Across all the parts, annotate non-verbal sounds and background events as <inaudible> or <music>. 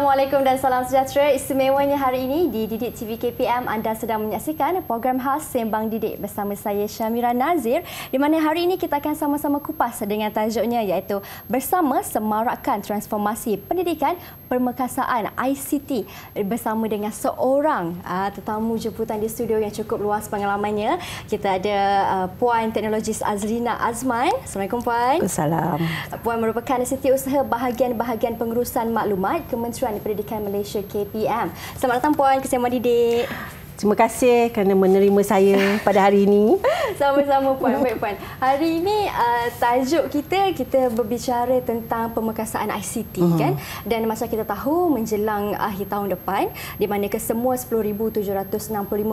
Assalamualaikum dan salam sejahtera. Istimewanya hari ini di Didik TV KPM anda sedang menyaksikan program khas Sembang Didik bersama saya Syamira Nazir di mana hari ini kita akan sama-sama kupas dengan tajuknya iaitu bersama semarakkan transformasi pendidikan permekasaan ICT bersama dengan seorang uh, tetamu jemputan di studio yang cukup luas pengalamannya. Kita ada uh, Puan Teknologis Azlina Azman. Assalamualaikum Puan. Assalamualaikum. Puan merupakan setiausaha bahagian-bahagian pengurusan maklumat Kementerian Pendidikan Malaysia KPM. Selamat datang Puan ke Sembang Didik. Terima kasih kerana menerima saya pada hari ini. <laughs> Sama-sama Puan. Baik Puan. Hari ini uh, tajuk kita, kita berbicara tentang pemekasaan ICT uh-huh. kan. Dan macam kita tahu menjelang akhir tahun depan, di mana ke semua 10,765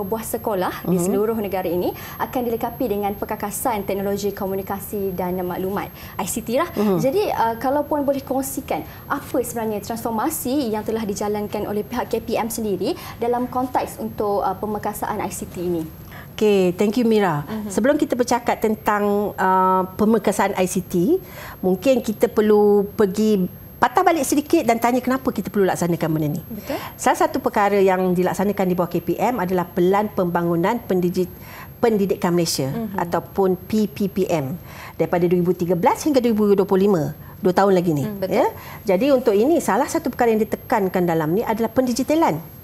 buah sekolah uh-huh. di seluruh negara ini akan dilengkapi dengan perkakasan teknologi komunikasi dan maklumat ICT lah. Uh-huh. Jadi uh, kalau Puan boleh kongsikan apa sebenarnya transformasi yang telah dijalankan oleh pihak KPM sendiri dalam konteks untuk uh, pemekasaan ICT ini? Okay, thank you Mira. Uh-huh. Sebelum kita bercakap tentang uh, pemekasaan ICT, mungkin kita perlu pergi patah balik sedikit dan tanya kenapa kita perlu laksanakan benda ni. Betul. Salah satu perkara yang dilaksanakan di bawah KPM adalah Pelan Pembangunan Pendidik Pendidikan Malaysia uh-huh. ataupun PPPM daripada 2013 hingga 2025 dua tahun lagi ni. Hmm, Ya? Jadi untuk ini salah satu perkara yang ditekankan dalam ni adalah pendigitalan.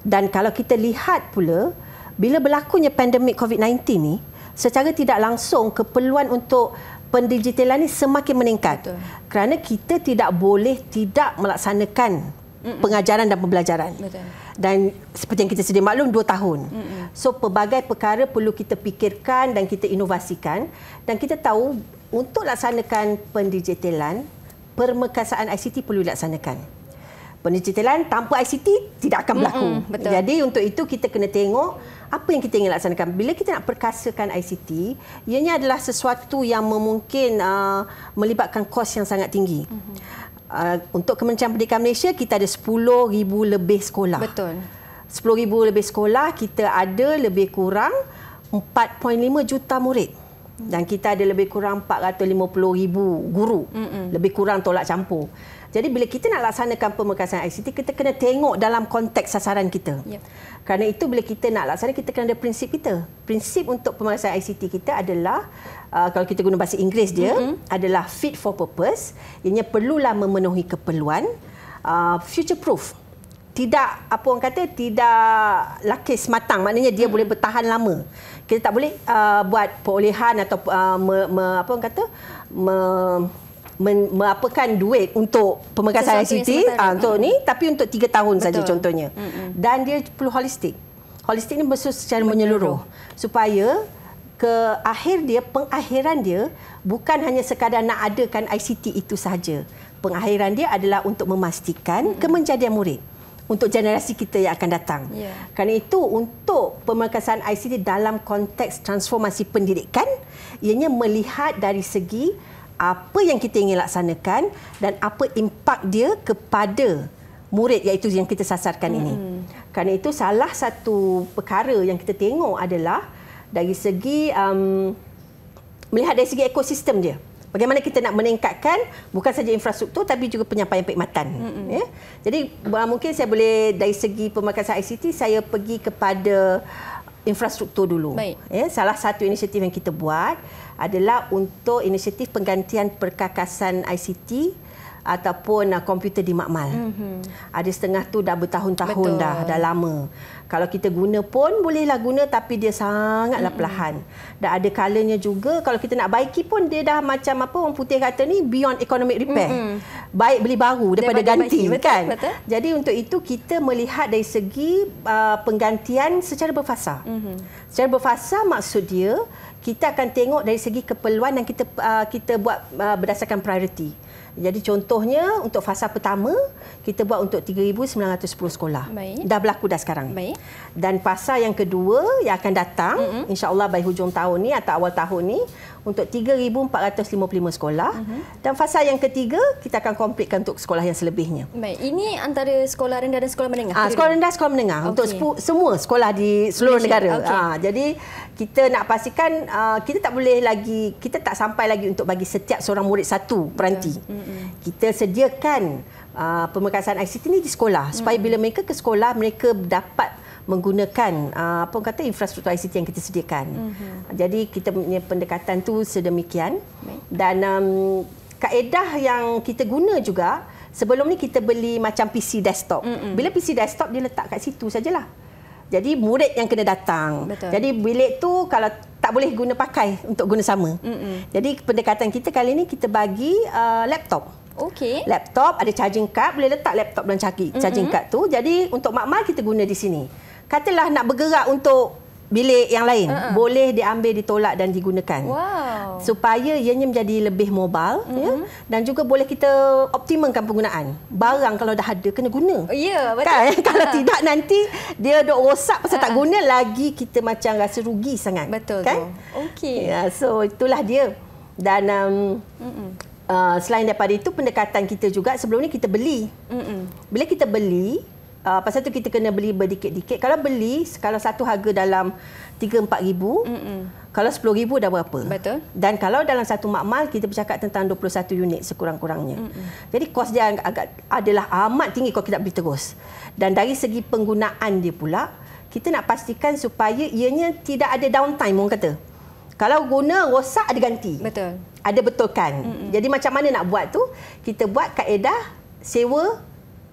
Dan kalau kita lihat pula, bila berlakunya pandemik COVID-19 ni, secara tidak langsung keperluan untuk pendigitalan ini semakin meningkat. Betul. Kerana kita tidak boleh tidak melaksanakan Mm-mm. pengajaran dan pembelajaran. Betul. Dan seperti yang kita sedia maklum, dua tahun. Mm-mm. So, pelbagai perkara perlu kita fikirkan dan kita inovasikan. Dan kita tahu, untuk laksanakan pendigitalan, permekasaan ICT perlu dilaksanakan pendigitalan tanpa ICT tidak akan berlaku. Mm-hmm, betul. Jadi untuk itu kita kena tengok apa yang kita ingin laksanakan. Bila kita nak perkasakan ICT, ianya adalah sesuatu yang memungkin uh, melibatkan kos yang sangat tinggi. Mm-hmm. Uh, untuk Kementerian Pendidikan Malaysia kita ada 10,000 lebih sekolah. Betul. 10,000 lebih sekolah, kita ada lebih kurang 4.5 juta murid. Dan kita ada lebih kurang 450,000 guru. Mm-hmm. Lebih kurang tolak campur. Jadi bila kita nak laksanakan pemekasan ICT, kita kena tengok dalam konteks sasaran kita. Yep. Kerana itu bila kita nak laksanakan, kita kena ada prinsip kita. Prinsip untuk pemekasan ICT kita adalah, uh, kalau kita guna bahasa Inggeris dia, mm-hmm. adalah fit for purpose. Ianya perlulah memenuhi keperluan, uh, future proof. Tidak, apa orang kata, tidak lakis matang. Maknanya dia mm-hmm. boleh bertahan lama. Kita tak boleh uh, buat perolehan atau uh, me, me, apa orang kata, me, men, mengapakan duit untuk pemekasan ICT uh, untuk ni tapi untuk tiga tahun saja contohnya mm-hmm. dan dia perlu holistik holistik ni maksud secara menyeluruh, menyeluruh supaya ke akhir dia pengakhiran dia bukan hanya sekadar nak adakan ICT itu sahaja pengakhiran dia adalah untuk memastikan mm-hmm. kemenjadian murid untuk generasi kita yang akan datang. Yeah. Kerana itu untuk pemekasan ICT dalam konteks transformasi pendidikan ianya melihat dari segi apa yang kita ingin laksanakan dan apa impak dia kepada murid iaitu yang kita sasarkan hmm. ini. Kerana itu salah satu perkara yang kita tengok adalah dari segi um, melihat dari segi ekosistem dia. Bagaimana kita nak meningkatkan bukan saja infrastruktur tapi juga penyampaian perkhidmatan. Hmm. Ya? Jadi uh, mungkin saya boleh dari segi pemakasan ICT saya pergi kepada infrastruktur dulu. Baik. Ya, salah satu inisiatif yang kita buat adalah untuk inisiatif penggantian perkakasan ICT ataupun uh, komputer di makmal. Mm-hmm. Ada setengah tu dah bertahun-tahun Betul. dah, dah lama. Kalau kita guna pun bolehlah guna tapi dia sangatlah mm-hmm. perlahan. Dan ada kalanya juga kalau kita nak baiki pun dia dah macam apa orang putih kata ni beyond economic repair. Mm-hmm. Baik beli baru daripada, daripada ganti baiki. kan. Betul. Jadi untuk itu kita melihat dari segi uh, penggantian secara berfasa. Mm-hmm. Secara berfasa maksud dia kita akan tengok dari segi keperluan yang kita uh, kita buat uh, berdasarkan priority. Jadi contohnya untuk fasa pertama kita buat untuk 3910 sekolah. Baik. Dah berlaku dah sekarang. Baik. Dan fasa yang kedua yang akan datang mm-hmm. insya-Allah by hujung tahun ni atau awal tahun ni untuk 3455 sekolah. Mm-hmm. Dan fasa yang ketiga kita akan komplitkan untuk sekolah yang selebihnya. Baik. Ini antara sekolah rendah dan sekolah menengah. Ah sekolah rendah sekolah menengah okay. untuk semua sekolah di seluruh Malaysia. negara. Okay. Ah jadi kita nak pastikan uh, kita tak boleh lagi kita tak sampai lagi untuk bagi setiap seorang murid satu peranti. Mm-hmm. Kita sediakan uh, pemekasan ICT ni di sekolah supaya bila mereka ke sekolah mereka dapat menggunakan uh, apa kata infrastruktur ICT yang kita sediakan. Mm-hmm. Jadi kita punya pendekatan tu sedemikian dan um, kaedah yang kita guna juga sebelum ni kita beli macam PC desktop. Mm-hmm. Bila PC desktop dia letak kat situ sajalah. Jadi murid yang kena datang. Betul. Jadi bilik tu kalau tak boleh guna pakai untuk guna sama. Mm-hmm. Jadi pendekatan kita kali ni kita bagi uh, laptop. Okey. Laptop ada charging card, boleh letak laptop dalam charging, charging mm-hmm. card tu. Jadi untuk makmal kita guna di sini katalah nak bergerak untuk bilik yang lain uh-uh. boleh diambil ditolak dan digunakan wow. supaya ianya menjadi lebih mobile uh-huh. ya dan juga boleh kita optimalkan penggunaan barang kalau dah ada kena guna ya yeah, betul kan <laughs> <laughs> kalau tidak nanti dia dok rosak pasal uh-huh. tak guna lagi kita macam rasa rugi sangat betul kan okey ya so itulah dia dan um. Uh, selain daripada itu pendekatan kita juga sebelum ni kita beli. Mm-mm. Bila kita beli, uh, pasal tu kita kena beli berdikit-dikit. Kalau beli, kalau satu harga dalam 3-4 ribu, Mm-mm. kalau 10 ribu dah berapa? Betul. Dan kalau dalam satu makmal, kita bercakap tentang 21 unit sekurang-kurangnya. Mm-mm. Jadi kos dia agak adalah amat tinggi kalau kita beli terus. Dan dari segi penggunaan dia pula, kita nak pastikan supaya ianya tidak ada downtime, orang kata. Kalau guna, rosak ada ganti. Betul. Ada betulkan. Mm-mm. Jadi macam mana nak buat tu? Kita buat kaedah sewa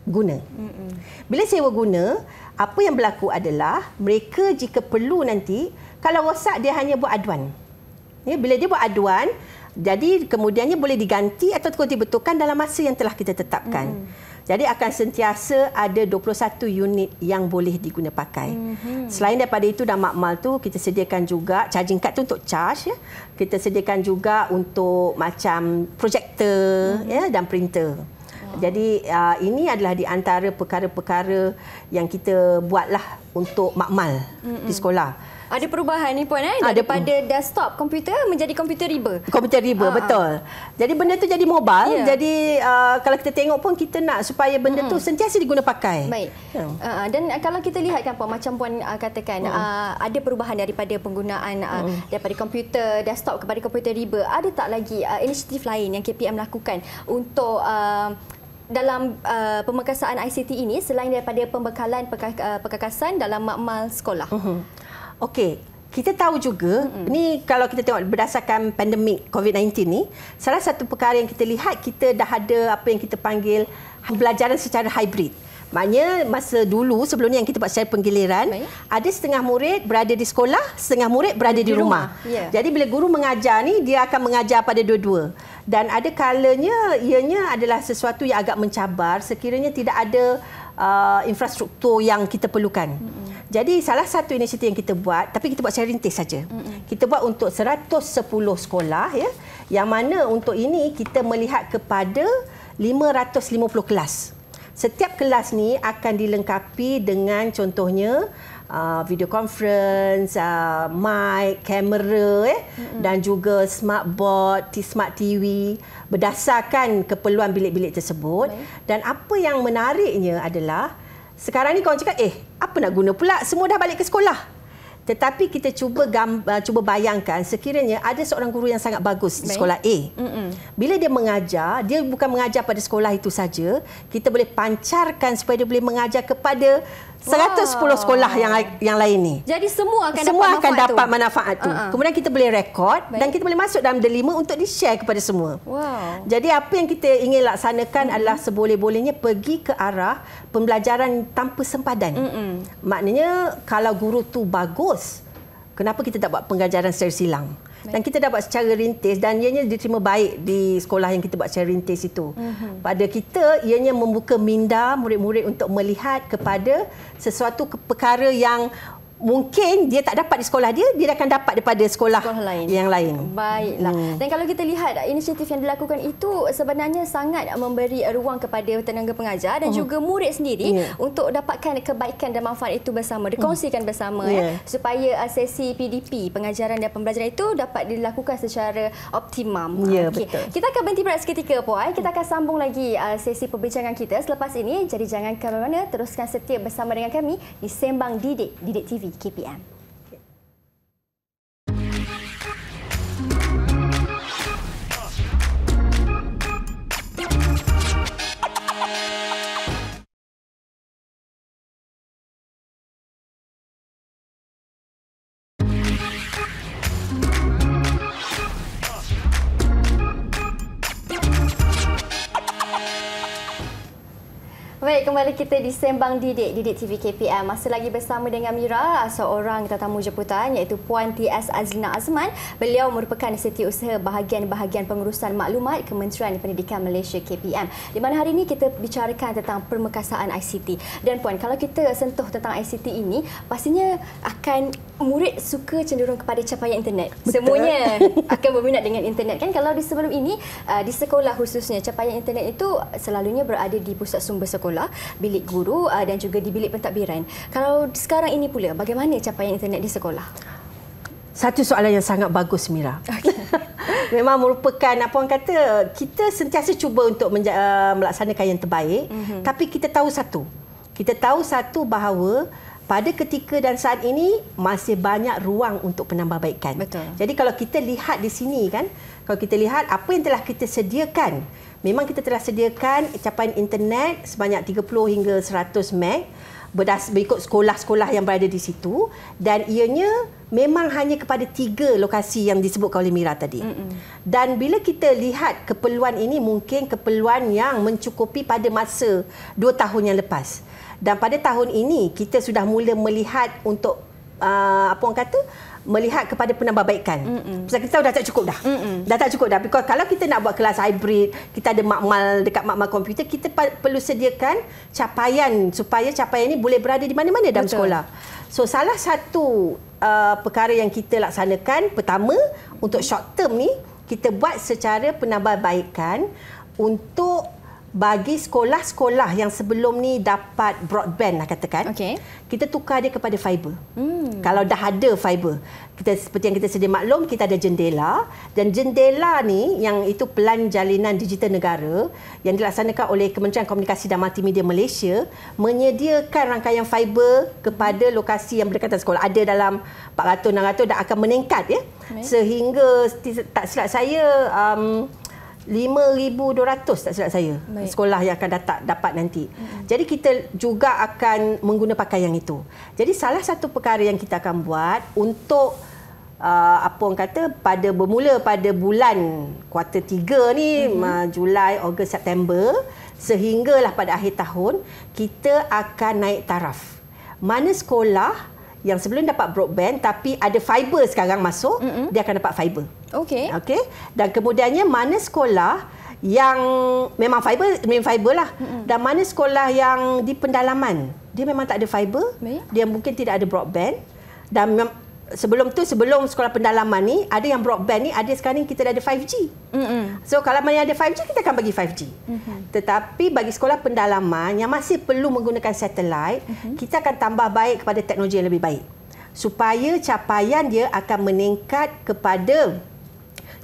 guna. Mm-mm. Bila sewa guna, apa yang berlaku adalah mereka jika perlu nanti, kalau rosak dia hanya buat aduan. Ya, bila dia buat aduan, jadi kemudiannya boleh diganti atau dibetulkan dalam masa yang telah kita tetapkan. Mm-hmm. Jadi akan sentiasa ada 21 unit yang boleh diguna pakai. Mm-hmm. Selain daripada itu dan makmal tu kita sediakan juga charging card tu untuk charge ya. Kita sediakan juga untuk macam projector mm-hmm. ya dan printer. Jadi uh, ini adalah di antara perkara-perkara yang kita buatlah untuk makmal mm-hmm. di sekolah. Ada perubahan ni puan eh daripada Ada. desktop komputer menjadi komputer riba. Komputer riba uh betul. Jadi benda tu jadi mobile. Yeah. Jadi uh, kalau kita tengok pun kita nak supaya benda mm-hmm. tu sentiasa diguna pakai. Baik. Yeah. Uh, dan kalau kita lihat kan puan macam puan uh, katakan mm. uh, ada perubahan daripada penggunaan uh, mm. daripada komputer desktop kepada komputer riba. Ada tak lagi uh, inisiatif lain yang KPM lakukan untuk uh, dalam uh, pemekasaan ICT ini selain daripada pembekalan uh, perkakasan dalam makmal sekolah. Uh-huh. Okey, kita tahu juga uh-huh. ni kalau kita tengok berdasarkan pandemik COVID-19 ni, salah satu perkara yang kita lihat kita dah ada apa yang kita panggil pembelajaran secara hybrid. Maknanya masa dulu sebelum ni yang kita buat secara penggiliran Baik. ada setengah murid berada di sekolah, setengah murid berada di, di rumah. rumah. Yeah. Jadi bila guru mengajar ni dia akan mengajar pada dua-dua. Dan ada kalanya ianya adalah sesuatu yang agak mencabar sekiranya tidak ada uh, infrastruktur yang kita perlukan. Mm-hmm. Jadi salah satu inisiatif yang kita buat tapi kita buat secara rintis saja. Mm-hmm. Kita buat untuk 110 sekolah ya yang mana untuk ini kita melihat kepada 550 kelas setiap kelas ni akan dilengkapi dengan contohnya uh, video conference, uh, mic, kamera eh mm-hmm. dan juga smart board, smart TV berdasarkan keperluan bilik-bilik tersebut. Baik. Dan apa yang menariknya adalah sekarang ni kau cakap eh apa nak guna pula semua dah balik ke sekolah. Tetapi kita cuba gambar, cuba bayangkan sekiranya ada seorang guru yang sangat bagus di sekolah A. Mm-mm. Bila dia mengajar, dia bukan mengajar pada sekolah itu saja, kita boleh pancarkan supaya dia boleh mengajar kepada 110 wow. sekolah yang yang lain ni. Jadi semua akan semua dapat akan manfaat dapat tu. manfaat tu. Uh-huh. Kemudian kita boleh rekod Baik. dan kita boleh masuk dalam delima untuk di-share kepada semua. Wow. Jadi apa yang kita ingin laksanakan uh-huh. adalah seboleh-bolehnya pergi ke arah pembelajaran tanpa sempadan. Uh-huh. Maknanya kalau guru tu bagus, kenapa kita tak buat pengajaran secara silang? Dan kita dapat secara rintis dan ianya diterima baik di sekolah yang kita buat secara rintis itu. Mm-hmm. Pada kita ianya membuka minda murid-murid untuk melihat kepada sesuatu perkara yang mungkin dia tak dapat di sekolah dia dia akan dapat daripada sekolah, sekolah lain. yang lain. Baiklah. Hmm. Dan kalau kita lihat inisiatif yang dilakukan itu sebenarnya sangat memberi ruang kepada tenaga pengajar dan hmm. juga murid sendiri yeah. untuk dapatkan kebaikan dan manfaat itu bersama, dikongsikan hmm. bersama yeah. ya supaya uh, sesi PDP pengajaran dan pembelajaran itu dapat dilakukan secara optimum. Yeah, okay. betul. Kita akan berhenti berehat seketika puan. Kita akan sambung lagi uh, sesi perbincangan kita selepas ini. Jadi jangan ke mana-mana, teruskan setia bersama dengan kami di Sembang Didik, Didik TV. KPM. Kembali kita di Sembang Didik, Didik TV KPM. Masih lagi bersama dengan Mira, seorang tetamu jemputan iaitu Puan T.S. Azlina Azman. Beliau merupakan setiausaha bahagian-bahagian pengurusan maklumat Kementerian Pendidikan Malaysia KPM. Di mana hari ini kita bicarakan tentang permekasaan ICT. Dan Puan, kalau kita sentuh tentang ICT ini, pastinya akan murid suka cenderung kepada capaian internet. Betul. Semuanya akan berminat dengan internet kan? Kalau di sebelum ini, uh, di sekolah khususnya, capaian internet itu selalunya berada di pusat sumber sekolah sekolah, bilik guru uh, dan juga di bilik pentadbiran. Kalau sekarang ini pula, bagaimana capaian internet di sekolah? Satu soalan yang sangat bagus, Mira. Okay. <laughs> Memang merupakan apa orang kata, kita sentiasa cuba untuk menja- uh, melaksanakan yang terbaik. Mm-hmm. Tapi kita tahu satu. Kita tahu satu bahawa pada ketika dan saat ini masih banyak ruang untuk penambahbaikan. Betul. Jadi kalau kita lihat di sini kan, kalau kita lihat apa yang telah kita sediakan Memang kita telah sediakan capaian internet sebanyak 30 hingga 100 meg berdas berikut sekolah-sekolah yang berada di situ dan ianya memang hanya kepada tiga lokasi yang disebutkan oleh Mira tadi. Mm-mm. Dan bila kita lihat keperluan ini mungkin keperluan yang mencukupi pada masa dua tahun yang lepas. Dan pada tahun ini kita sudah mula melihat untuk uh, apa orang kata melihat kepada penambahbaikan. Sebab kita tahu dah tak cukup dah. Mm-mm. Dah tak cukup dah. Because kalau kita nak buat kelas hybrid, kita ada makmal dekat makmal komputer, kita perlu sediakan capaian supaya capaian ini boleh berada di mana-mana dalam Betul. sekolah. So salah satu uh, perkara yang kita laksanakan pertama untuk short term ni kita buat secara penambahbaikan untuk bagi sekolah-sekolah yang sebelum ni dapat broadband lah katakan okay. kita tukar dia kepada fiber. Hmm. kalau dah ada fiber kita seperti yang kita sedia maklum kita ada jendela. Dan jendela ni yang itu pelan jalinan digital negara yang dilaksanakan oleh Kementerian Komunikasi dan Multimedia Malaysia menyediakan rangkaian fiber kepada lokasi yang berdekatan sekolah. Ada dalam 400 600 dan akan meningkat ya. Sehingga tak silap saya um, 5200 tak silap saya Baik. sekolah yang akan dapat dapat nanti. Hmm. Jadi kita juga akan mengguna pakaian yang itu. Jadi salah satu perkara yang kita akan buat untuk uh, apa orang kata pada bermula pada bulan kuarter 3 ni hmm. uh, Julai, Ogos, September sehinggalah pada akhir tahun kita akan naik taraf. Mana sekolah yang sebelum dapat broadband tapi ada fiber sekarang masuk, mm-hmm. dia akan dapat fiber. Okey. Okey. Dan kemudiannya mana sekolah yang memang fiber memang fiber lah. Mm-hmm. Dan mana sekolah yang di pendalaman, dia memang tak ada fiber, Me? dia mungkin tidak ada broadband dan sebelum tu sebelum sekolah pendalaman ni ada yang broadband ni ada sekarang ni kita dah ada 5G. Mm-hmm. So kalau mana ada 5G kita akan bagi 5G. Mm-hmm. Tetapi bagi sekolah pendalaman yang masih perlu menggunakan satelit, mm-hmm. kita akan tambah baik kepada teknologi yang lebih baik. Supaya capaian dia akan meningkat kepada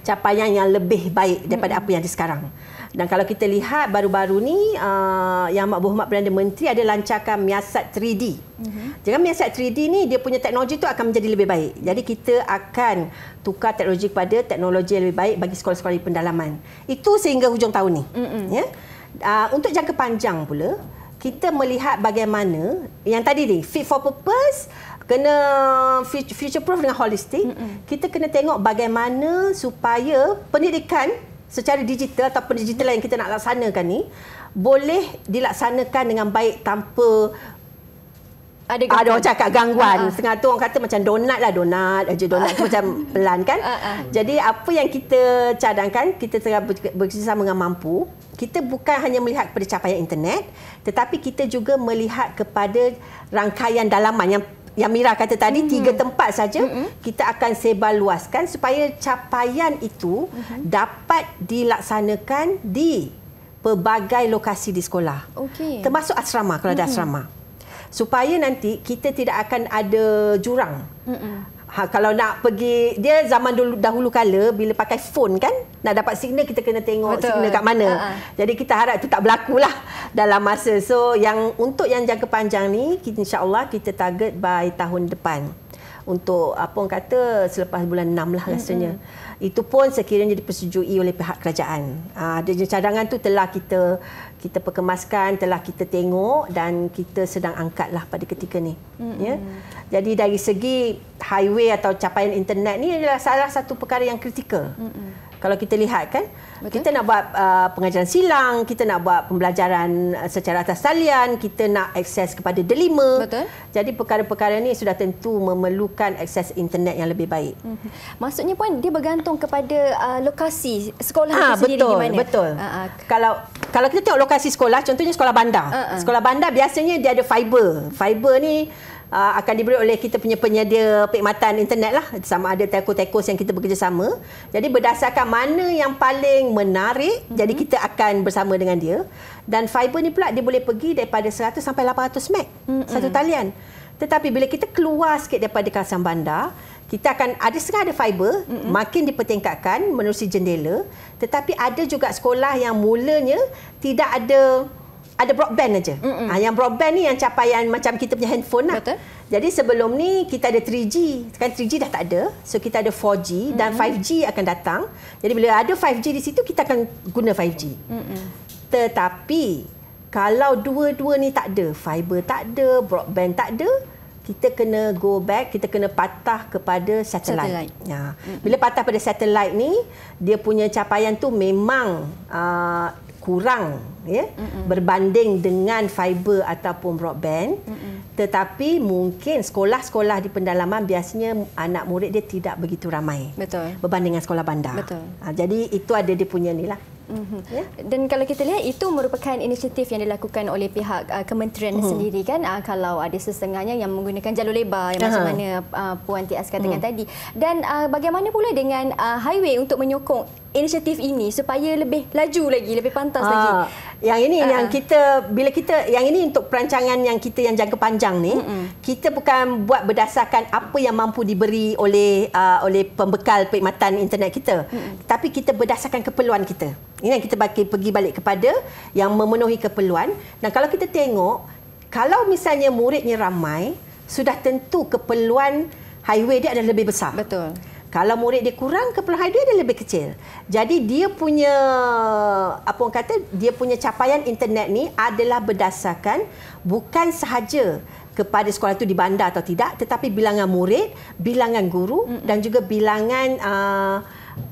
capaian yang lebih baik daripada mm-hmm. apa yang ada sekarang. Dan kalau kita lihat baru-baru ni uh, yang Mak Berhormat Perdana Menteri ada lancarkan miasat 3D. Mm-hmm. Jangan miasat 3D ni dia punya teknologi tu akan menjadi lebih baik. Jadi kita akan tukar teknologi kepada teknologi yang lebih baik bagi sekolah-sekolah di pendalaman. Itu sehingga hujung tahun ni. Mm-hmm. Ya. Uh, untuk jangka panjang pula kita melihat bagaimana yang tadi ni fit for purpose kena future proof dengan holistic. Mm-hmm. Kita kena tengok bagaimana supaya pendidikan secara digital ataupun digital yang kita nak laksanakan ni boleh dilaksanakan dengan baik tanpa ada gangguan. Ada orang cakap gangguan. Uh-huh. Setengah tu orang kata macam donat lah. Donat aja. Donat tu <laughs> macam pelan kan. Uh-huh. Jadi apa yang kita cadangkan, kita tengah bekerjasama dengan mampu. Kita bukan hanya melihat kepada capaian internet. Tetapi kita juga melihat kepada rangkaian dalaman yang yang Mira kata tadi mm-hmm. tiga tempat saja mm-hmm. kita akan sebar luaskan supaya capaian itu mm-hmm. dapat dilaksanakan di pelbagai lokasi di sekolah. Okay. Termasuk asrama kalau mm-hmm. ada asrama. Supaya nanti kita tidak akan ada jurang. Mm-hmm. Ha, kalau nak pergi dia zaman dulu dahulu kala bila pakai phone kan nak dapat signal kita kena tengok Betul. signal kat mana. Uh-huh. Jadi kita harap itu tak berlaku lah <laughs> dalam masa. So yang untuk yang jangka panjang ni insya-Allah kita target by tahun depan. Untuk apa orang kata selepas bulan 6 lah rasanya. Mm-hmm itu pun sekiranya dipersetujui oleh pihak kerajaan. Uh, cadangan tu telah kita kita perkemaskan, telah kita tengok dan kita sedang angkatlah pada ketika ni. Mm-hmm. Ya. Jadi dari segi highway atau capaian internet ni adalah salah satu perkara yang kritikal. Mm-hmm. Kalau kita lihat kan, Betul. kita nak buat uh, pengajaran silang, kita nak buat pembelajaran uh, secara atas talian, kita nak akses kepada delima. Betul. Jadi perkara-perkara ni sudah tentu memerlukan akses internet yang lebih baik. Mm-hmm. Maksudnya pun dia bergantung kepada uh, lokasi sekolah ha, itu sendiri betul, di mana. Betul. Uh-uh. Kalau kalau kita tengok lokasi sekolah, contohnya sekolah bandar. Uh-uh. Sekolah bandar biasanya dia ada fiber. Fiber ni uh, akan diberi oleh kita punya penyedia perkhidmatan internet lah sama ada telco-telcos yang kita bekerjasama jadi berdasarkan mana yang paling menarik mm-hmm. jadi kita akan bersama dengan dia dan fiber ni pula dia boleh pergi daripada 100 sampai 800 meg mm-hmm. satu talian tetapi bila kita keluar sikit daripada kawasan bandar kita akan ada setengah ada fiber mm-hmm. makin dipertingkatkan menerusi jendela tetapi ada juga sekolah yang mulanya tidak ada ada broadband aja. Ha, yang broadband ni yang capaian macam kita punya handphone lah. Betul. Jadi sebelum ni kita ada 3G. Kan 3G dah tak ada. So kita ada 4G dan mm-hmm. 5G akan datang. Jadi bila ada 5G di situ kita akan guna 5G. Mm-hmm. Tetapi kalau dua-dua ni tak ada, fiber tak ada, broadband tak ada, kita kena go back, kita kena patah kepada satellite. satellite. Ya. Mm-hmm. Bila patah pada satellite ni, dia punya capaian tu memang uh, kurang ya Mm-mm. berbanding dengan fiber ataupun broadband Mm-mm. tetapi mungkin sekolah-sekolah di pendalaman biasanya anak murid dia tidak begitu ramai betul berbanding dengan sekolah bandar betul ha, jadi itu ada dia punya nilah Mm-hmm. Yeah. Dan kalau kita lihat itu merupakan inisiatif yang dilakukan oleh pihak uh, kementerian mm-hmm. sendiri kan uh, kalau ada sesengahnya yang menggunakan jalur lebar yang uh-huh. macam mana uh, Puan Tias katakan mm. tadi dan uh, bagaimana pula dengan uh, highway untuk menyokong inisiatif ini supaya lebih laju lagi lebih pantas uh, lagi yang ini uh-huh. yang kita bila kita yang ini untuk perancangan yang kita yang jangka panjang ni mm-hmm. kita bukan buat berdasarkan apa yang mampu diberi oleh uh, oleh pembekal perkhidmatan internet kita mm-hmm. tapi kita berdasarkan keperluan kita ini yang kita bagi, pergi balik kepada yang memenuhi keperluan. Dan kalau kita tengok, kalau misalnya muridnya ramai, sudah tentu keperluan highway dia adalah lebih besar. Betul. Kalau murid dia kurang, keperluan highway dia lebih kecil. Jadi dia punya, apa orang kata, dia punya capaian internet ni adalah berdasarkan bukan sahaja kepada sekolah itu di bandar atau tidak, tetapi bilangan murid, bilangan guru mm. dan juga bilangan... Uh,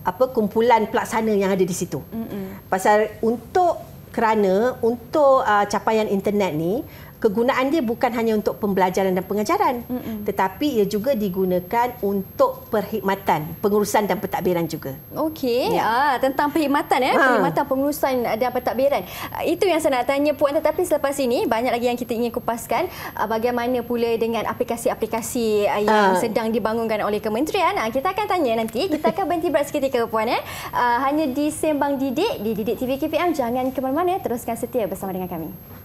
apa kumpulan pelaksana yang ada di situ. Mm-mm. Pasal untuk kerana untuk uh, capaian internet ni kegunaan dia bukan hanya untuk pembelajaran dan pengajaran. Mm-mm. tetapi ia juga digunakan untuk perkhidmatan pengurusan dan pentadbiran juga. Okey. Ya. ah tentang perkhidmatan ya ha. perkhidmatan pengurusan dan pentadbiran. Ah, itu yang saya nak tanya puan. Tetapi selepas ini banyak lagi yang kita ingin kupaskan ah, bagaimana pula dengan aplikasi-aplikasi ah, yang ha. sedang dibangunkan oleh kementerian. Kita akan tanya nanti. Kita akan berhenti berat seketika puan ya hanya di Sembang Didik di Didik TV KPM jangan ke mana-mana. Teruskan setia bersama dengan kami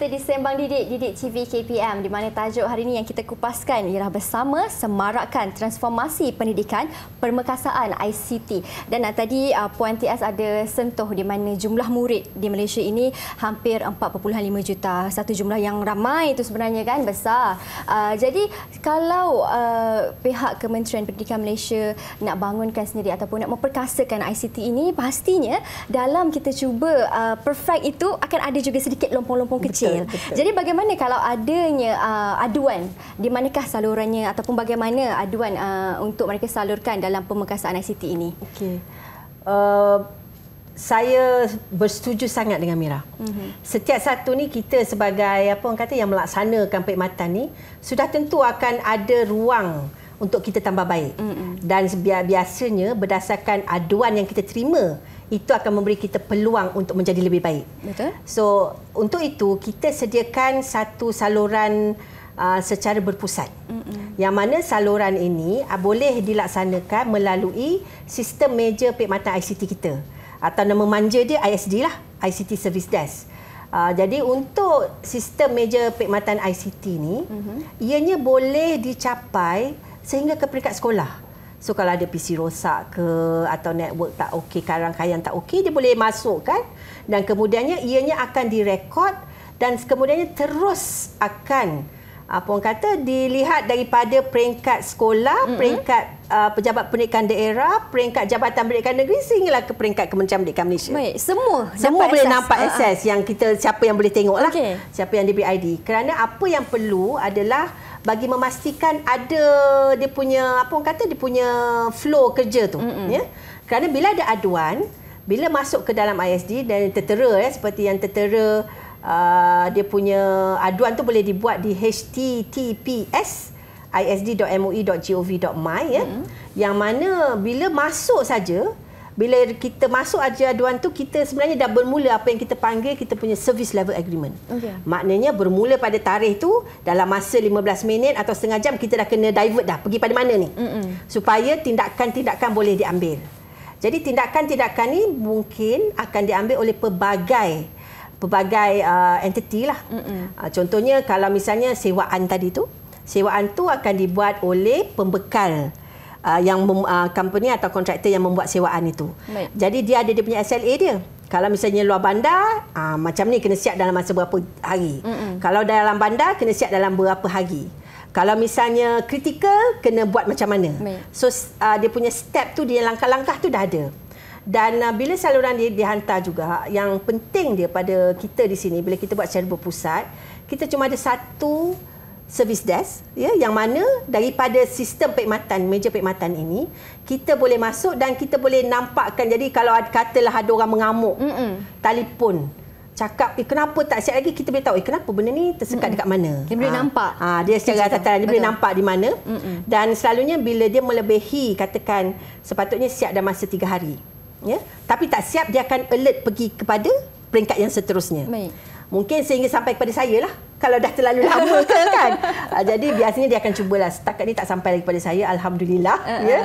kita di Sembang Didik, Didik TV KPM di mana tajuk hari ini yang kita kupaskan ialah bersama semarakan transformasi pendidikan permekasaan ICT. Dan uh, tadi uh, Puan TS ada sentuh di mana jumlah murid di Malaysia ini hampir 4.5 juta. Satu jumlah yang ramai itu sebenarnya kan besar. Uh, jadi kalau uh, pihak Kementerian Pendidikan Malaysia nak bangunkan sendiri ataupun nak memperkasakan ICT ini pastinya dalam kita cuba uh, perfect itu akan ada juga sedikit lompong-lompong kecil. Betul, betul. Jadi bagaimana kalau adanya uh, aduan di manakah salurannya ataupun bagaimana aduan uh, untuk mereka salurkan dalam pemekasan ICT ini? Okey. Uh, saya bersetuju sangat dengan Mira. Mm-hmm. Setiap satu ni kita sebagai apa orang kata yang melaksanakan perkhidmatan ni sudah tentu akan ada ruang untuk kita tambah baik. Mm-hmm. Dan biasanya berdasarkan aduan yang kita terima itu akan memberi kita peluang untuk menjadi lebih baik. Betul. So, untuk itu kita sediakan satu saluran uh, secara berpusat. Mm-mm. Yang mana saluran ini uh, boleh dilaksanakan melalui sistem meja perkhidmatan ICT kita. Atau nama manja dia ISD lah, ICT Service Desk. Uh, jadi untuk sistem meja perkhidmatan ICT ni, mm-hmm. ianya boleh dicapai sehingga ke peringkat sekolah So kalau ada PC rosak ke atau network tak okey, karang-kayan tak okey, dia boleh masuk kan? Dan kemudiannya ianya akan direkod dan kemudiannya terus akan apa orang kata dilihat daripada peringkat sekolah, mm-hmm. peringkat uh, pejabat pendidikan daerah, peringkat jabatan pendidikan negeri sehinggalah ke peringkat Kementerian Pendidikan Malaysia. Baik, semua semua boleh akses. nampak akses yang kita siapa yang boleh tengok lah. Okey. Siapa yang diberi ID. Kerana apa yang perlu adalah bagi memastikan ada dia punya apa orang kata dia punya flow kerja tu, mm-hmm. ya. Kerana bila ada aduan, bila masuk ke dalam ISD dan tertera ya seperti yang tertera uh, dia punya aduan tu boleh dibuat di https isd.moi.gov.my ya mm-hmm. yang mana bila masuk saja bila kita masuk aja aduan tu kita sebenarnya dah bermula apa yang kita panggil kita punya service level agreement. Okey. Maknanya bermula pada tarikh tu dalam masa 15 minit atau setengah jam kita dah kena divert dah pergi pada mana ni. Mm-mm. Supaya tindakan-tindakan boleh diambil. Jadi tindakan-tindakan ni mungkin akan diambil oleh pelbagai pelbagai uh, entiti lah. Uh, contohnya kalau misalnya sewaan tadi tu, sewaan tu akan dibuat oleh pembekal uh, yang mem, uh, company atau kontraktor yang membuat sewaan itu. Baik. Jadi dia ada dia punya SLA dia. Kalau misalnya luar bandar, uh, macam ni kena siap dalam masa berapa hari. Mm-mm. Kalau dalam bandar, kena siap dalam berapa hari. Kalau misalnya kritikal, kena buat macam mana. Baik. So uh, dia punya step tu, dia langkah-langkah tu dah ada. Dan uh, bila saluran dia dihantar juga, yang penting dia pada kita di sini, bila kita buat secara berpusat, kita cuma ada satu service desk ya yang mana daripada sistem perkhidmatan meja perkhidmatan ini kita boleh masuk dan kita boleh nampakkan jadi kalau ada katalah ada orang mengamuk Mm-mm. telefon cakap eh kenapa tak siap lagi kita boleh tahu eh kenapa benda ni tersekat dekat mana Dia boleh Ah, nampak. ah dia secara tataran dia boleh Betul. nampak di mana dan selalunya bila dia melebihi katakan sepatutnya siap dalam masa tiga hari ya tapi tak siap dia akan alert pergi kepada peringkat yang seterusnya Baik. Mungkin sehingga sampai kepada saya lah. Kalau dah terlalu lama ke <laughs> kan. Uh, jadi biasanya dia akan cubalah. Setakat ni tak sampai lagi kepada saya. Alhamdulillah. Uh, ya.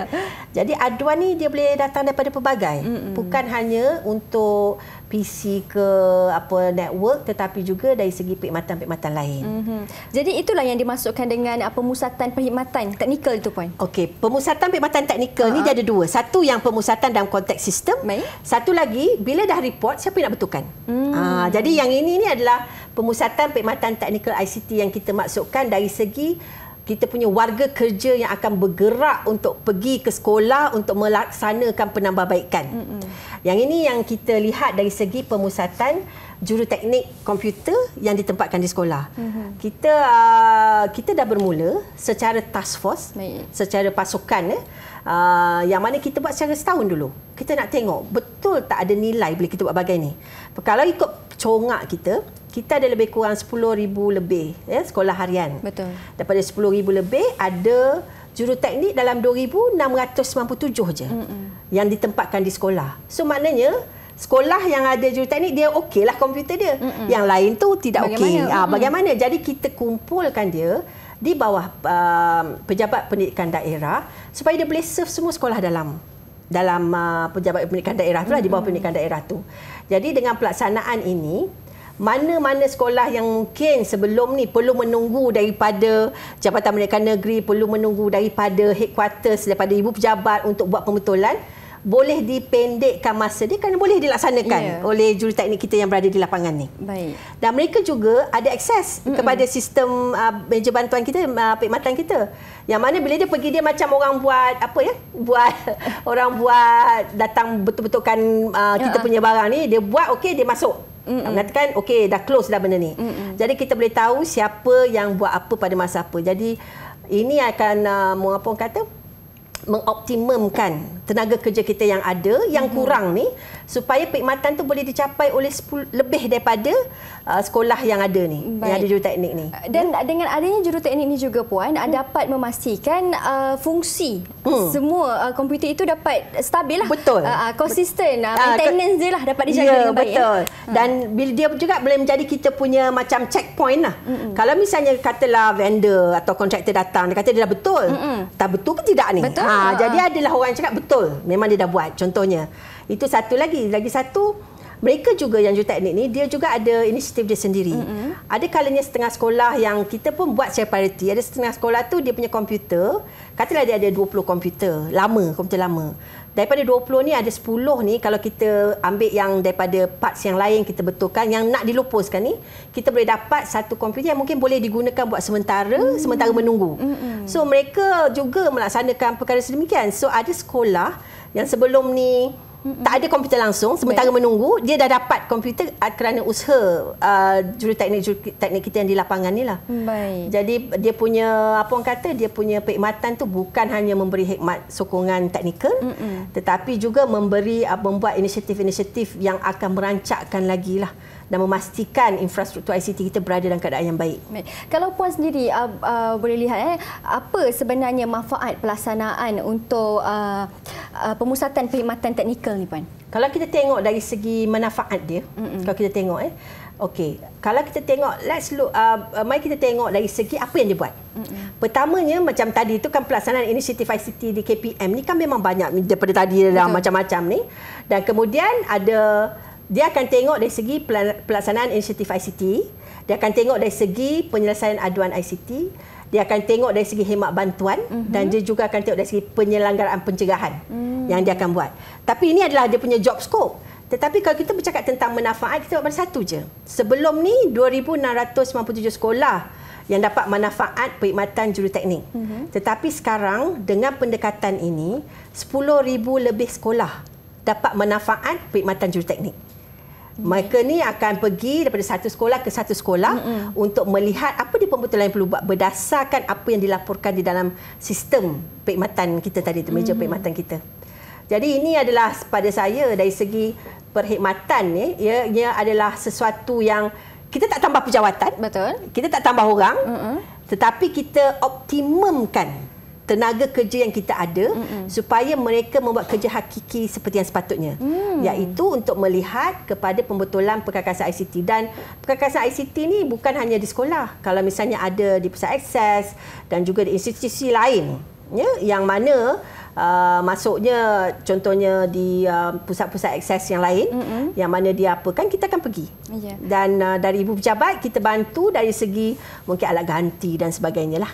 Jadi aduan ni dia boleh datang daripada pelbagai. Mm-mm. Bukan hanya untuk PC ke apa network tetapi juga dari segi perkhidmatan-perkhidmatan lain. Mm. Mhm. Jadi itulah yang dimasukkan dengan pemusatan perkhidmatan teknikal tu puan. Okey, pemusatan perkhidmatan teknikal uh-huh. ni dia ada dua. Satu yang pemusatan dalam konteks sistem. Baik. Satu lagi bila dah report siapa yang nak betulkan. Hmm. Uh, jadi yang ini ni adalah pemusatan perkhidmatan teknikal ICT yang kita masukkan dari segi kita punya warga kerja yang akan bergerak untuk pergi ke sekolah untuk melaksanakan penambahbaikan. Mm-hmm. Yang ini yang kita lihat dari segi pemusatan juruteknik komputer yang ditempatkan di sekolah. Mm-hmm. Kita uh, kita dah bermula secara task force, Baik. secara pasukan eh, uh, yang mana kita buat secara setahun dulu. Kita nak tengok betul tak ada nilai bila kita buat bagai ni. Kalau ikut congak kita, kita ada lebih kurang 10,000 lebih ya, sekolah harian. Betul. Daripada 10,000 lebih ada juruteknik dalam 2,697 je Mm-mm. yang ditempatkan di sekolah. So maknanya sekolah yang ada juruteknik dia okey lah komputer dia. Mm-mm. Yang lain tu tidak okey. Bagaimana? Ah, bagaimana? Jadi kita kumpulkan dia di bawah uh, pejabat pendidikan daerah supaya dia boleh serve semua sekolah dalam dalam uh, pejabat pendidikan daerah tu lah di bawah pendidikan daerah tu. Jadi dengan pelaksanaan ini mana-mana sekolah yang mungkin sebelum ni perlu menunggu daripada Jabatan Pendidikan Negeri, perlu menunggu daripada headquarters, daripada ibu pejabat untuk buat pembetulan, boleh dipendekkan masa dia kerana boleh dilaksanakan Ya. oleh juruteknik kita yang berada di lapangan ni. Baik. Dan mereka juga ada akses mm kepada sistem uh, meja bantuan kita, uh, perkhidmatan kita. Yang mana bila dia pergi dia macam orang buat apa ya? Buat <laughs> orang buat datang betul-betulkan uh, kita Ya. punya barang ni, dia buat okey dia masuk. Mm-mm. Mengatakan okey dah close dah benda ni. Mm-mm. Jadi kita boleh tahu siapa yang buat apa pada masa apa. Jadi ini akan uh, apa orang kata mengoptimumkan tenaga kerja kita yang ada yang mm-hmm. kurang ni supaya perkhidmatan tu boleh dicapai oleh 10 lebih daripada uh, sekolah yang ada ni Baik. yang ada juruteknik ni Dan dengan adanya juruteknik ni juga puan hmm. dapat memastikan uh, fungsi hmm. semua uh, komputer itu dapat stabil lah. Betul. Uh, uh, konsisten. Uh, Ah, maintenance dia lah dapat dijaga Ya, dengan baik. betul. Ya. Dan bila dia juga boleh menjadi kita punya macam checkpoint lah. Mm-mm. Kalau misalnya katalah vendor atau kontraktor datang, dia kata dia dah betul. Mm-mm. Tak betul ke tidak ni? Betul. Ha, Ha. jadi adalah orang yang cakap betul. Memang dia dah buat. Contohnya. Itu satu lagi. Lagi satu, mereka juga yang juruteknik ni dia juga ada inisiatif dia sendiri. Mm-hmm. Ada kalanya setengah sekolah yang kita pun buat secara parity. Ada setengah sekolah tu dia punya komputer, katalah dia ada 20 komputer, lama, komputer lama. Daripada 20 ni ada 10 ni kalau kita ambil yang daripada parts yang lain kita betulkan yang nak dilupuskan ni, kita boleh dapat satu komputer yang mungkin boleh digunakan buat sementara, mm. sementara menunggu. Mm-hmm. So mereka juga melaksanakan perkara sedemikian. So ada sekolah yang sebelum ni Mm-mm. tak ada komputer langsung sementara Baik. menunggu dia dah dapat komputer uh, kerana usaha uh, juruteknik juruteknik kita yang di lapangan ni lah. Baik. Jadi dia punya apa orang kata dia punya perkhidmatan tu bukan hanya memberi hikmat sokongan teknikal Mm-mm. tetapi juga memberi uh, membuat inisiatif-inisiatif yang akan merancakkan lagi lah dan memastikan infrastruktur ICT kita berada dalam keadaan yang baik. baik. Kalau puan sendiri uh, uh, boleh lihat eh apa sebenarnya manfaat pelaksanaan untuk uh, uh, pemusatan perkhidmatan teknikal ni puan? Kalau kita tengok dari segi manfaat dia, Mm-mm. kalau kita tengok eh Okey, kalau kita tengok let's look uh, mari kita tengok dari segi apa yang dia buat. Mm-mm. Pertamanya macam tadi itu kan pelaksanaan inisiatif ICT di KPM ni kan memang banyak daripada tadi dalam macam-macam ni. Dan kemudian ada dia akan tengok dari segi pelaksanaan inisiatif ICT, dia akan tengok dari segi penyelesaian aduan ICT, dia akan tengok dari segi hemat bantuan mm-hmm. dan dia juga akan tengok dari segi penyelenggaraan pencegahan mm. yang dia akan buat. Tapi ini adalah dia punya job scope. Tetapi kalau kita bercakap tentang manfaat, kita buat satu je. Sebelum ni 2657 sekolah yang dapat manfaat perkhidmatan juruteknik. Mm-hmm. Tetapi sekarang dengan pendekatan ini 10,000 lebih sekolah dapat manfaat perkhidmatan juruteknik. Mereka ni akan pergi daripada satu sekolah ke satu sekolah mm-hmm. untuk melihat apa dia pembetulan yang perlu buat berdasarkan apa yang dilaporkan di dalam sistem perkhidmatan kita tadi tu, meja mm-hmm. perkhidmatan kita. Jadi ini adalah pada saya dari segi perkhidmatan ni, ya, ia adalah sesuatu yang kita tak tambah pejawatan. Betul. Kita tak tambah orang. Mm-hmm. Tetapi kita optimumkan tenaga kerja yang kita ada mm-hmm. supaya mereka membuat kerja hakiki seperti yang sepatutnya mm. iaitu untuk melihat kepada pembetulan perkakasan ICT dan perkakasan ICT ni bukan hanya di sekolah kalau misalnya ada di pusat akses dan juga di institusi lain ya yang mana uh, masuknya contohnya di uh, pusat-pusat akses yang lain mm-hmm. yang mana dia apa kan kita akan pergi yeah. dan uh, dari ibu pejabat kita bantu dari segi mungkin alat ganti dan sebagainya lah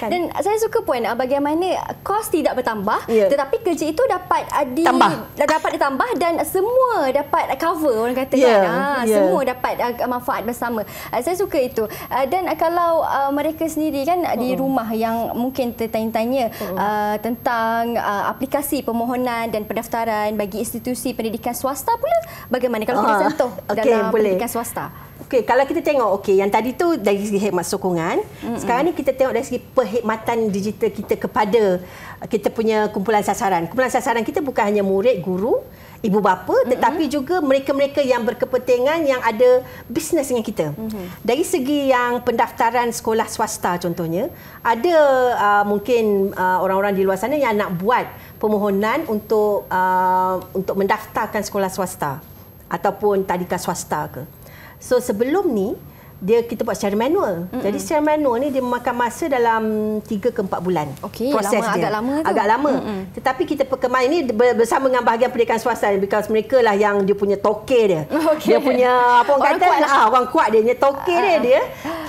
Kan? Dan saya suka pun uh, bagaimana kos tidak bertambah yeah. tetapi kerja itu dapat uh, di Tambah. <laughs> dapat ditambah dan semua dapat cover orang kata yeah. kan. Ha, yeah. semua dapat uh, manfaat bersama. Uh, saya suka itu. Uh, dan uh, kalau uh, mereka sendiri kan uh, di rumah yang mungkin tertanya-tanya uh, uh, tentang uh, aplikasi permohonan dan pendaftaran bagi institusi pendidikan swasta pula bagaimana kalau uh, kita sentuh okay, dalam boleh. pendidikan swasta? Okey, kalau kita tengok okey yang tadi tu dari segi khidmat sokongan, mm-hmm. sekarang ni kita tengok dari segi perkhidmatan digital kita kepada kita punya kumpulan sasaran. Kumpulan sasaran kita bukan hanya murid, guru, ibu bapa mm-hmm. tetapi juga mereka-mereka yang berkepentingan yang ada bisnes dengan kita. Mm-hmm. Dari segi yang pendaftaran sekolah swasta contohnya, ada uh, mungkin uh, orang-orang di luar sana yang nak buat permohonan untuk uh, untuk mendaftarkan sekolah swasta ataupun tadika swasta ke. So sebelum ni dia kita buat secara manual. Mm-hmm. Jadi secara manual ni dia memakan masa dalam 3 ke 4 bulan. Okey, proses lama, dia. agak lama tu. Agak lama. Mm-hmm. Tetapi kita perkembangan ini bersama dengan bahagian pendidikan swasta because mereka lah yang dia punya toke dia. Okay. Dia punya apa orang, orang kata kuat lah. ah, orang kuat dia, dia toke uh. dia dia.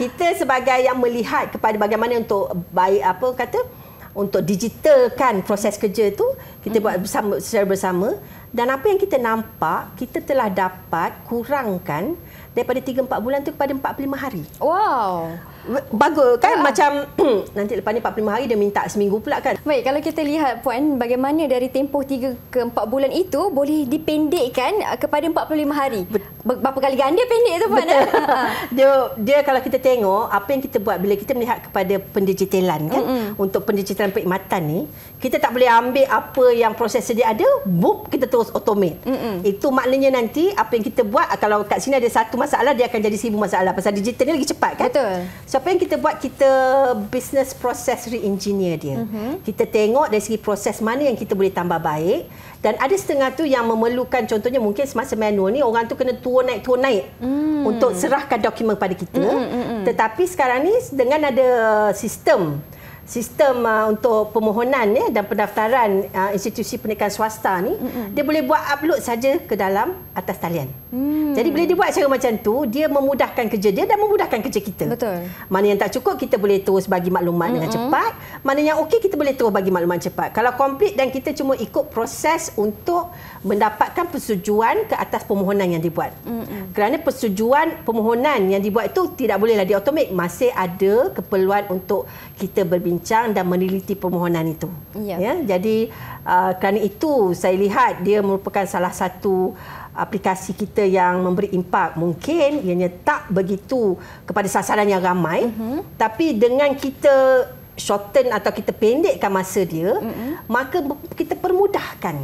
Kita sebagai yang melihat kepada bagaimana untuk baik apa kata untuk digitalkan proses kerja tu kita mm-hmm. buat bersama secara bersama dan apa yang kita nampak kita telah dapat kurangkan daripada 3 4 bulan tu kepada 45 hari. Wow. Bagus kan ya. macam <clears throat> nanti lepas ni 45 hari dia minta seminggu pula kan. Baik kalau kita lihat puan bagaimana dari tempoh 3 ke 4 bulan itu boleh dipendekkan uh, kepada 45 hari. Berapa kali ganda pendek tu puan? <laughs> <laughs> dia dia kalau kita tengok apa yang kita buat bila kita melihat kepada pendigitalan kan mm-hmm. untuk pendigitalan perkhidmatan ni kita tak boleh ambil apa yang proses sedia ada boop kita terus automate. Mm-hmm. Itu maknanya nanti apa yang kita buat kalau kat sini ada satu masalah dia akan jadi seribu masalah pasal digital ni lagi cepat kan? Betul. So apa yang kita buat kita business process re-engineer dia. Mm-hmm. Kita tengok dari segi proses mana yang kita boleh tambah baik dan ada setengah tu yang memerlukan contohnya mungkin semasa manual ni orang tu kena turun naik turun naik mm. untuk serahkan dokumen pada kita. Mm-hmm. Tetapi sekarang ni dengan ada sistem sistem uh, untuk permohonan ya dan pendaftaran uh, institusi pendidikan swasta ni mm-hmm. dia boleh buat upload saja ke dalam atas talian. Mm. Jadi bila dia buat cara macam tu dia memudahkan kerja dia dan memudahkan kerja kita. Betul. Mana yang tak cukup kita boleh terus bagi maklumat mm-hmm. dengan cepat, mana yang okey kita boleh terus bagi maklumat cepat. Kalau komplit dan kita cuma ikut proses untuk mendapatkan persetujuan ke atas permohonan yang dibuat. Mm-hmm. Kerana persetujuan permohonan yang dibuat itu tidak bolehlah diotomik, masih ada keperluan untuk kita berbincang dan meneliti permohonan itu. Ya. ya jadi uh, kerana itu saya lihat dia merupakan salah satu aplikasi kita yang memberi impak mungkin ianya tak begitu kepada sasaran yang ramai uh-huh. tapi dengan kita shorten atau kita pendekkan masa dia uh-huh. maka kita permudahkan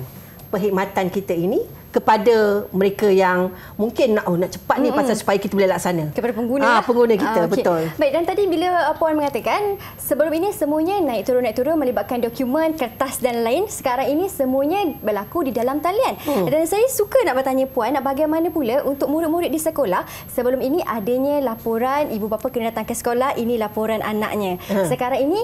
perkhidmatan kita ini kepada mereka yang mungkin nak oh, nak cepat ni mm-hmm. pasal supaya kita boleh laksana kepada pengguna ah pengguna kita ah, okay. betul baik dan tadi bila puan mengatakan sebelum ini semuanya naik turun naik turun melibatkan dokumen kertas dan lain sekarang ini semuanya berlaku di dalam talian hmm. dan saya suka nak bertanya puan nak bagaimana pula untuk murid-murid di sekolah sebelum ini adanya laporan ibu bapa kena datang ke sekolah ini laporan anaknya hmm. sekarang ini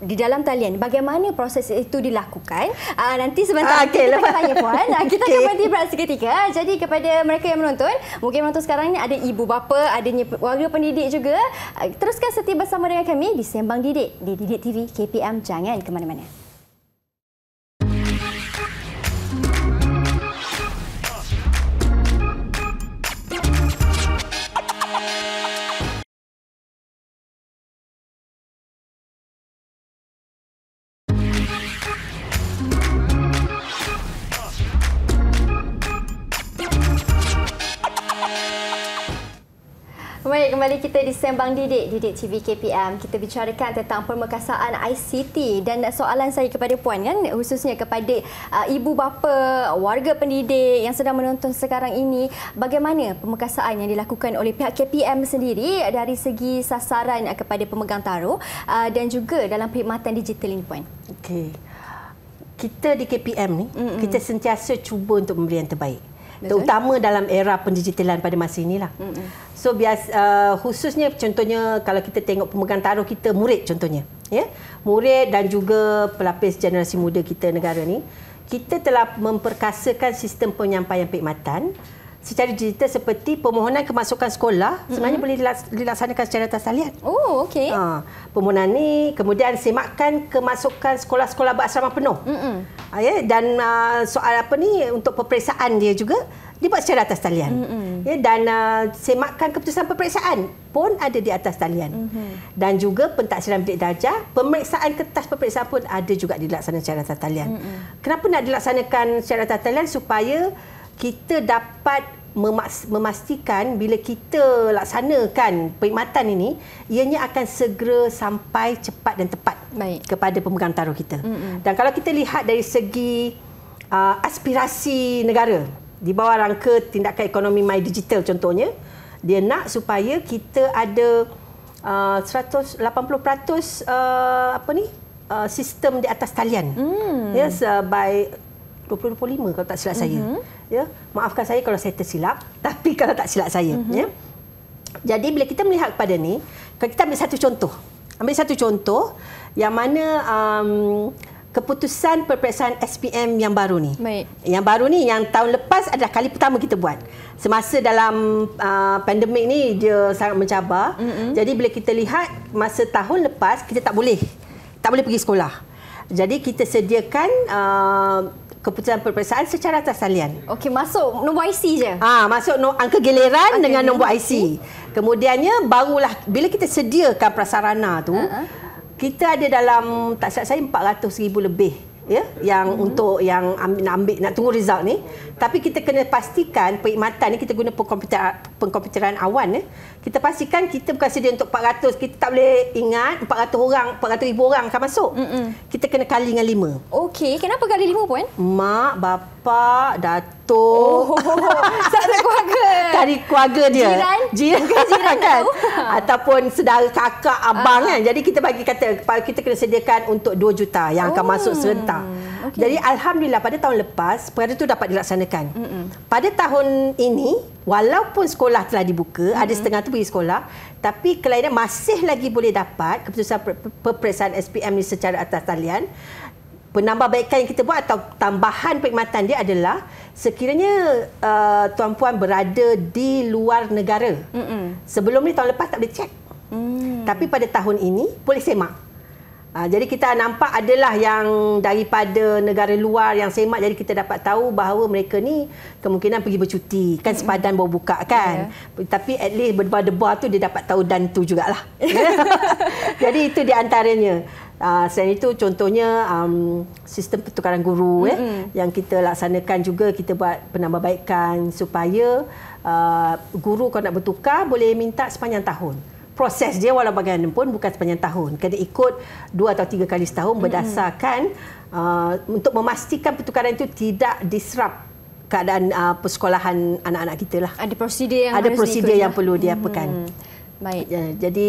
di dalam talian bagaimana proses itu dilakukan? Uh, nanti sebentar ah, okay, kita akan tanya puan. Uh, kita okay. akan <laughs> berhenti berat seketika. Jadi kepada mereka yang menonton mungkin menonton sekarang ni ada ibu bapa adanya warga pendidik juga. Uh, teruskan setia bersama dengan kami di Sembang Didik di Didik TV KPM jangan ke mana-mana Baik, kembali kita di Sembang Didik, Didik TV KPM. Kita bicarakan tentang permekasaan ICT dan soalan saya kepada Puan kan, khususnya kepada uh, ibu bapa, warga pendidik yang sedang menonton sekarang ini, bagaimana permekasaan yang dilakukan oleh pihak KPM sendiri dari segi sasaran kepada pemegang taruh uh, dan juga dalam perkhidmatan digital ini, Puan? Okey. Kita di KPM ni, mm-hmm. kita sentiasa cuba untuk memberi yang terbaik. Terutama dalam era pendigitalan pada masa inilah. Mm-hmm. So bias uh, khususnya contohnya kalau kita tengok pemegang taruh kita murid contohnya, ya. Murid dan juga pelapis generasi muda kita negara ni, kita telah memperkasakan sistem penyampaian perkhidmatan secara digital seperti permohonan kemasukan sekolah mm-hmm. sebenarnya boleh dilaksanakan secara atas talian. Oh, okey. Ha, permohonan ni kemudian semakkan kemasukan sekolah-sekolah berasrama penuh. Mm-hmm. Ha, ya, dan uh, soal apa ni untuk peperiksaan dia juga dibuat secara atas talian. Mm-hmm. Ya, dan uh, semakkan keputusan peperiksaan pun ada di atas talian. Mm-hmm. Dan juga pentaksiran bilik darjah, pemeriksaan kertas peperiksaan pun ada juga dilaksanakan secara atas talian. Mm-hmm. Kenapa nak dilaksanakan secara atas talian supaya kita dapat memastikan bila kita laksanakan perkhidmatan ini ianya akan segera sampai cepat dan tepat Baik. kepada pemegang taruh kita. Mm-hmm. Dan kalau kita lihat dari segi uh, aspirasi negara di bawah rangka tindakan ekonomi my digital contohnya dia nak supaya kita ada uh, 180% uh, apa ni uh, sistem di atas talian. Mm. Yes uh, by 2025 kalau tak silap mm-hmm. saya ya maafkan saya kalau saya tersilap <laughs> tapi kalau tak silap saya mm-hmm. ya jadi bila kita melihat kepada ni kita ambil satu contoh ambil satu contoh yang mana um, keputusan peperiksaan SPM yang baru ni Baik. yang baru ni yang tahun lepas adalah kali pertama kita buat semasa dalam uh, pandemik ni dia sangat mencabar mm-hmm. jadi bila kita lihat masa tahun lepas kita tak boleh tak boleh pergi sekolah jadi kita sediakan uh, keputusan peperiksaan secara atas talian. Okey, masuk nombor IC je. Ah, masuk no, angka giliran angka dengan nombor IC. Kemudiannya barulah bila kita sediakan prasarana tu, uh-huh. kita ada dalam tak silap saya 400,000 lebih ya yang mm-hmm. untuk yang ambil, nak ambil nak tunggu result ni tapi kita kena pastikan perkhidmatan ni kita guna pengkomputer pengkomputeran awan ya kita pastikan kita bukan sedia untuk 400 kita tak boleh ingat 400 orang 400 ribu orang akan masuk. Mm-mm. kita kena kali dengan 5 okey kenapa kali 5 puan? Mak bapa datuk. Oh, <laughs> satu <laughs> keluarga. Kali keluarga dia. Jiran. Jiran, jiran kan? <laughs> ataupun saudara kakak abang uh kan? Jadi kita bagi kata kita kena sediakan untuk 2 juta yang akan oh. masuk serentak Okay. Jadi alhamdulillah pada tahun lepas perkara itu dapat dilaksanakan. Mm-mm. Pada tahun ini walaupun sekolah telah dibuka, mm-hmm. ada setengah tu pergi sekolah, tapi kelainan masih lagi boleh dapat keputusan peperiksaan SPM ini secara atas talian. Penambahbaikan yang kita buat atau tambahan perkhidmatan dia adalah sekiranya uh, tuan-puan berada di luar negara. Mm-mm. Sebelum ni tahun lepas tak boleh cek. Mm. Tapi pada tahun ini boleh semak. Uh, jadi kita nampak adalah yang daripada negara luar yang semak. Jadi kita dapat tahu bahawa mereka ni kemungkinan pergi bercuti. Kan sepadan baru buka kan? Yeah. tapi at least berdebar-debar tu dia dapat tahu dan tu jugalah. <laughs> Jadi itu di antaranya. Uh, selain itu contohnya um, sistem pertukaran guru mm-hmm. eh, yang kita laksanakan juga kita buat penambahbaikan supaya uh, guru kalau nak bertukar boleh minta sepanjang tahun proses dia walau bagaimanapun bukan sepanjang tahun. Kena ikut dua atau tiga kali setahun berdasarkan uh, untuk memastikan pertukaran itu tidak disrupt keadaan uh, persekolahan anak-anak kita lah. Ada prosedur yang ada prosedur yang perlu diapakan. Hmm. Baik. Ya, jadi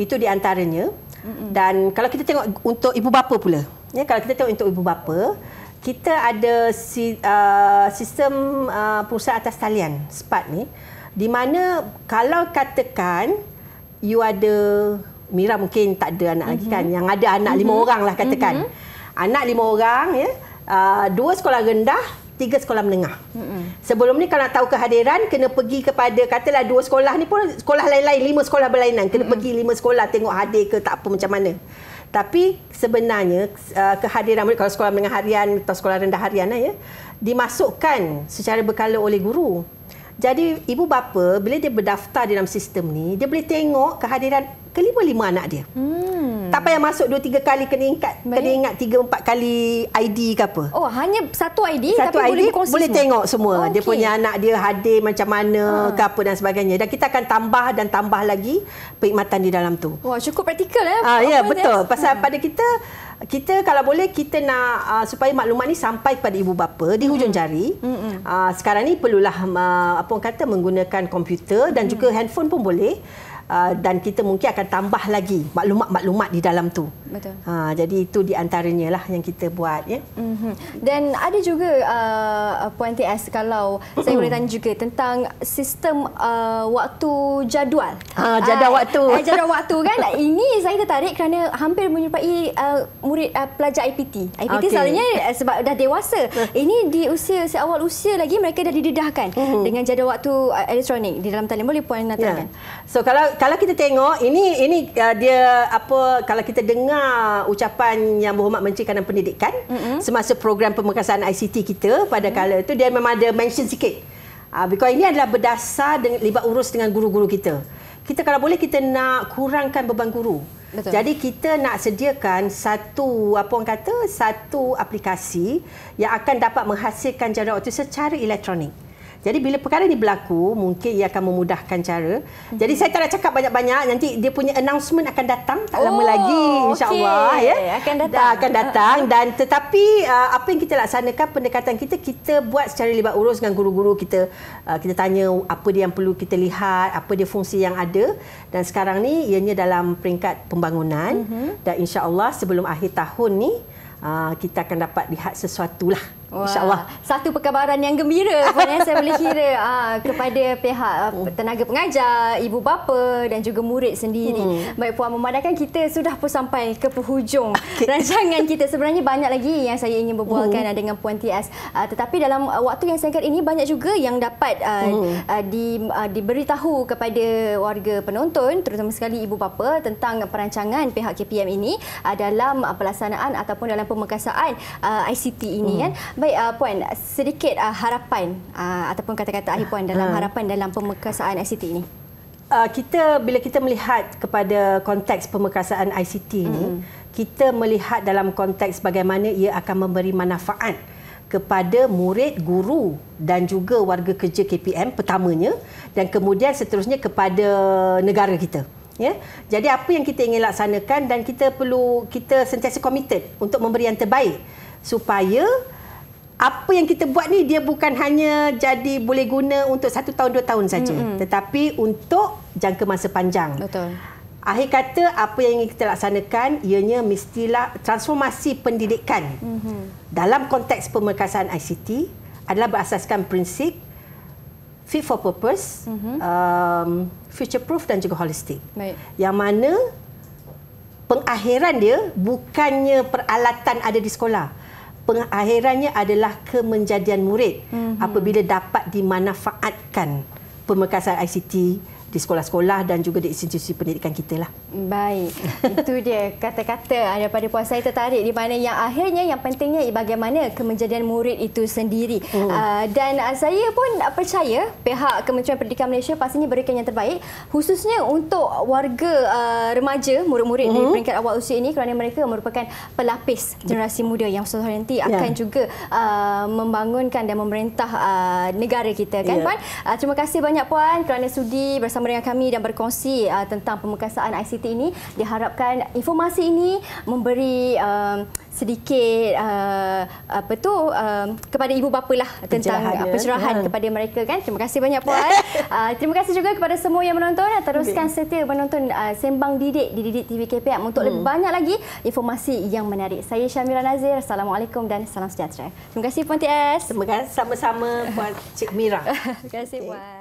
itu di antaranya. Hmm. Dan kalau kita tengok untuk ibu bapa pula. Ya, kalau kita tengok untuk ibu bapa, kita ada si, uh, sistem uh, perusahaan atas talian, SPAT ni, di mana kalau katakan you ada Mira mungkin tak ada anak mm-hmm. lagi kan mhm. yang ada anak mm-hmm. lima mhm. orang lah katakan mm-hmm. anak lima orang ya uh, dua sekolah rendah tiga sekolah menengah mm-hmm. sebelum ni kalau nak tahu kehadiran kena pergi kepada katalah dua sekolah ni pun sekolah lain-lain lima sekolah berlainan kena mm-hmm. pergi lima sekolah tengok hadir ke tak apa macam mana tapi sebenarnya uh, kehadiran murid kalau sekolah menengah harian atau sekolah rendah harian lah ya dimasukkan secara berkala oleh guru jadi ibu bapa bila dia berdaftar dalam sistem ni, dia boleh tengok kehadiran kelima-lima anak dia. Hmm. Tak payah masuk dua tiga kali kena ingat, Baik. kena ingat tiga empat kali ID ke apa. Oh, hanya satu ID satu tapi ID, boleh boleh semua. tengok semua. Okay. Dia punya anak dia hadir macam mana ha. ke apa dan sebagainya. Dan kita akan tambah dan tambah lagi perkhidmatan di dalam tu. Wah, cukup praktikal eh. Ah, ya, betul. Pasal ha. pada kita kita kalau boleh kita nak uh, supaya maklumat ni sampai kepada ibu bapa di hujung jari. Mm-hmm. Uh, sekarang ni perlulah uh, apa orang kata menggunakan komputer dan mm. juga handphone pun boleh. Uh, dan kita mungkin akan tambah lagi maklumat-maklumat di dalam tu. Betul. Ha, jadi itu di antaranya lah yang kita buat. Ya. Mm-hmm. Dan ada juga uh, Puan TS kalau saya boleh tanya juga tentang sistem uh, waktu jadual. Ha, jadual uh, waktu. Uh, jadual waktu kan. <laughs> Ini saya tertarik kerana hampir menyerupai uh, murid uh, pelajar IPT. IPT okay. selalunya uh, sebab dah dewasa. <laughs> Ini di usia seawal usia lagi mereka dah didedahkan mm-hmm. dengan jadual waktu uh, elektronik di dalam talian. Boleh Puan terangkan? Yeah. So kalau kalau kita tengok ini ini uh, dia apa kalau kita dengar ucapan yang berhormat Menteri Kanan Pendidikan mm-hmm. semasa program pemekasan ICT kita pada mm-hmm. kala itu dia memang ada mention sikit. Uh, because ini adalah berdasar dengan libat urus dengan guru-guru kita. Kita kalau boleh kita nak kurangkan beban guru. Betul. Jadi kita nak sediakan satu apa orang kata satu aplikasi yang akan dapat menghasilkan jadual waktu secara elektronik. Jadi bila perkara ini berlaku, mungkin ia akan memudahkan cara. Mm-hmm. Jadi saya tak nak cakap banyak-banyak, nanti dia punya announcement akan datang tak oh, lama lagi insya-Allah okay. ya. Akan datang. akan datang dan tetapi uh, apa yang kita laksanakan pendekatan kita kita buat secara libat urus dengan guru-guru kita uh, kita tanya apa dia yang perlu kita lihat, apa dia fungsi yang ada dan sekarang ni ianya dalam peringkat pembangunan mm-hmm. dan insya-Allah sebelum akhir tahun ni uh, kita akan dapat lihat sesuatu lah InsyaAllah. Satu perkabaran yang gembira pun yang saya boleh kira aa, <laughs> ah, kepada pihak uh, tenaga pengajar, ibu bapa dan juga murid sendiri. Hmm. Baik Puan, memandangkan kita sudah pun sampai ke penghujung <laughs> okay. rancangan kita. Sebenarnya banyak lagi yang saya ingin berbualkan hmm. dengan Puan TS. Uh, tetapi dalam waktu yang singkat ini banyak juga yang dapat uh, hmm. di, uh, diberitahu kepada warga penonton, terutama sekali ibu bapa tentang perancangan pihak KPM ini uh, dalam pelaksanaan ataupun dalam pemekasaan uh, ICT ini. Hmm. kan. Baik uh, puan, sedikit uh, harapan uh, ataupun kata-kata akhir puan dalam ha. harapan dalam pemekasaan ICT ini. Uh, kita bila kita melihat kepada konteks pemekasaan ICT ini, mm. kita melihat dalam konteks bagaimana ia akan memberi manfaat kepada murid, guru dan juga warga kerja KPM pertamanya dan kemudian seterusnya kepada negara kita. Ya. Jadi apa yang kita ingin laksanakan dan kita perlu kita sentiasa komited untuk memberi yang terbaik supaya apa yang kita buat ni dia bukan hanya jadi boleh guna untuk satu tahun dua tahun saja mm-hmm. tetapi untuk jangka masa panjang betul Akhir kata apa yang ingin kita laksanakan ianya mestilah transformasi pendidikan mm-hmm. dalam konteks pemerkasaan ICT adalah berasaskan prinsip fit for purpose, mm-hmm. um, future proof dan juga holistic. Baik. Yang mana pengakhiran dia bukannya peralatan ada di sekolah. Pengakhirannya adalah kemenjadian murid mm-hmm. apabila dapat dimanfaatkan pemerkasaan ICT di sekolah-sekolah dan juga di institusi pendidikan kita lah. Baik, <laughs> itu dia kata-kata daripada puan saya tertarik di mana yang akhirnya yang pentingnya bagaimana kemenjadian murid itu sendiri. Hmm. Uh, dan uh, saya pun percaya pihak Kementerian Pendidikan Malaysia pastinya berikan yang terbaik khususnya untuk warga uh, remaja, murid-murid hmm. di peringkat awal usia ini kerana mereka merupakan pelapis generasi muda yang suatu hari nanti akan yeah. juga uh, membangunkan dan memerintah uh, negara kita kan yeah. puan. Uh, terima kasih banyak puan kerana sudi bersama bersama dengan kami dan berkongsi uh, tentang pemekasaan ICT ini. Diharapkan informasi ini memberi uh, sedikit uh, apa tu uh, kepada ibu bapa lah tentang pencerahan, uh, pencerahan ya. kepada mereka kan. Terima kasih banyak puan. <laughs> uh, terima kasih juga kepada semua yang menonton. Teruskan setia menonton uh, Sembang Didik di Didik TV KPM untuk hmm. lebih banyak lagi informasi yang menarik. Saya Syamira Nazir. Assalamualaikum dan salam sejahtera. Terima kasih Puan TS. Terima kasih sama-sama Puan Cik Mira. <laughs> terima kasih Puan.